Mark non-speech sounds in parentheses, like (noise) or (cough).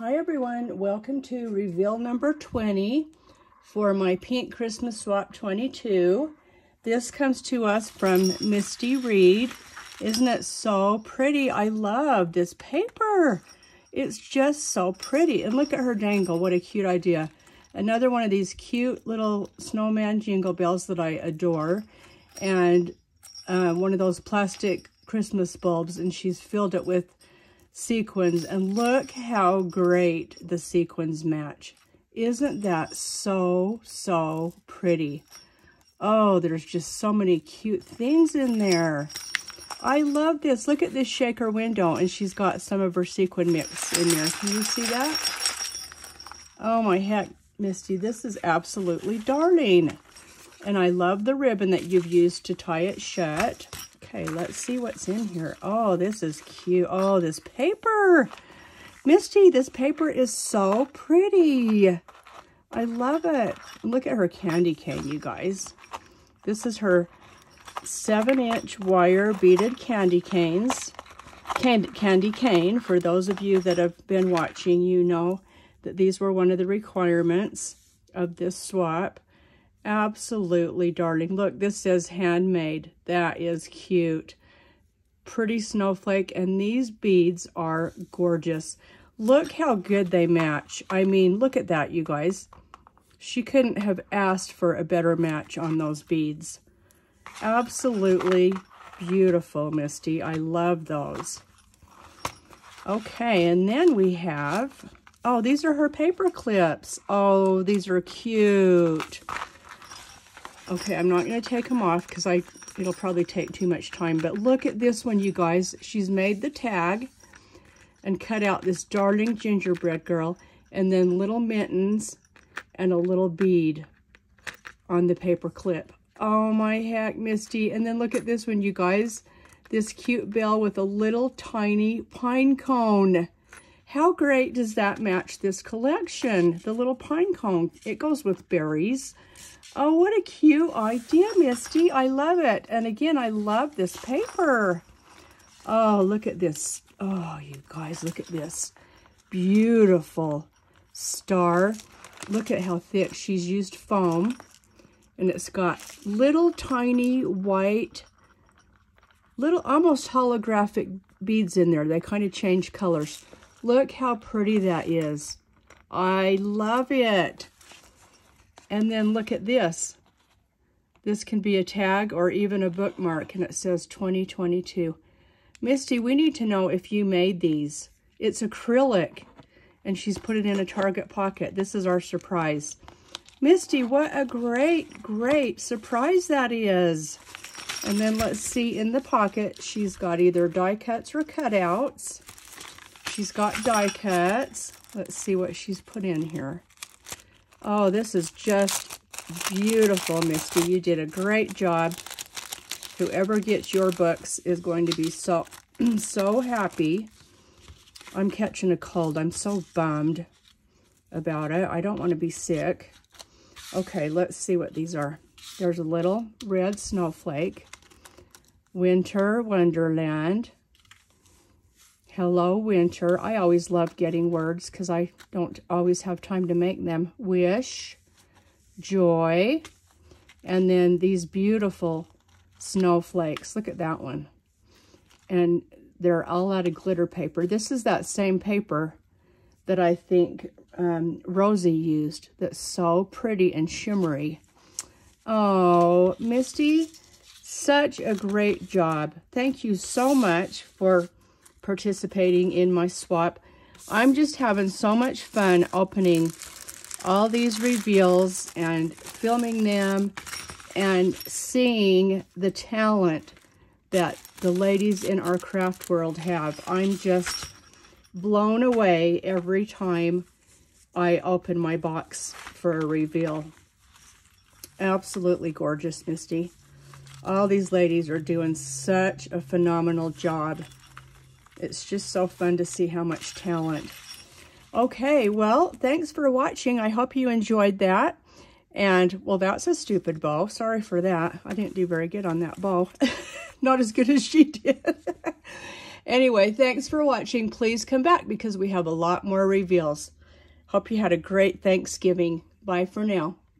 Hi everyone, welcome to reveal number 20 for my Pink Christmas Swap 22. This comes to us from Misty Reed. Isn't it so pretty? I love this paper. It's just so pretty. And look at her dangle, what a cute idea. Another one of these cute little snowman jingle bells that I adore. And uh, one of those plastic Christmas bulbs and she's filled it with sequins. And look how great the sequins match. Isn't that so, so pretty? Oh, there's just so many cute things in there. I love this. Look at this shaker window, and she's got some of her sequin mix in there. Can you see that? Oh, my heck, Misty, this is absolutely darling. And I love the ribbon that you've used to tie it shut. Okay, let's see what's in here. Oh, this is cute. Oh, this paper. Misty, this paper is so pretty. I love it. Look at her candy cane, you guys. This is her 7-inch wire beaded candy canes. Candy, candy cane, for those of you that have been watching, you know that these were one of the requirements of this swap. Absolutely, darling. Look, this says handmade. That is cute. Pretty snowflake, and these beads are gorgeous. Look how good they match. I mean, look at that, you guys. She couldn't have asked for a better match on those beads. Absolutely beautiful, Misty. I love those. Okay, and then we have, oh, these are her paper clips. Oh, these are cute. Okay, I'm not going to take them off because I it'll probably take too much time. But look at this one, you guys. She's made the tag and cut out this darling gingerbread girl and then little mittens and a little bead on the paper clip. Oh my heck, Misty. And then look at this one, you guys. This cute bell with a little tiny pine cone. How great does that match this collection? The little pine cone. It goes with berries. Oh, what a cute idea, Misty. I love it. And again, I love this paper. Oh, look at this. Oh, you guys, look at this. Beautiful star. Look at how thick she's used foam. And it's got little tiny white, little almost holographic beads in there. They kind of change colors. Look how pretty that is. I love it. And then look at this. This can be a tag or even a bookmark, and it says 2022. Misty, we need to know if you made these. It's acrylic, and she's put it in a Target pocket. This is our surprise. Misty, what a great, great surprise that is. And then let's see, in the pocket, she's got either die cuts or cutouts. She's got die cuts. Let's see what she's put in here. Oh, this is just beautiful, Misty. You did a great job. Whoever gets your books is going to be so, (clears throat) so happy. I'm catching a cold. I'm so bummed about it. I don't want to be sick. Okay, let's see what these are. There's a little red snowflake. Winter Wonderland. Hello, winter. I always love getting words because I don't always have time to make them. Wish, joy, and then these beautiful snowflakes. Look at that one. And they're all out of glitter paper. This is that same paper that I think um, Rosie used that's so pretty and shimmery. Oh, Misty, such a great job. Thank you so much for participating in my swap. I'm just having so much fun opening all these reveals and filming them and seeing the talent that the ladies in our craft world have. I'm just blown away every time I open my box for a reveal. Absolutely gorgeous, Misty. All these ladies are doing such a phenomenal job. It's just so fun to see how much talent. Okay, well, thanks for watching. I hope you enjoyed that. And, well, that's a stupid bow. Sorry for that. I didn't do very good on that bow. (laughs) Not as good as she did. (laughs) Anyway, thanks for watching. Please come back because we have a lot more reveals. Hope you had a great Thanksgiving. Bye for now.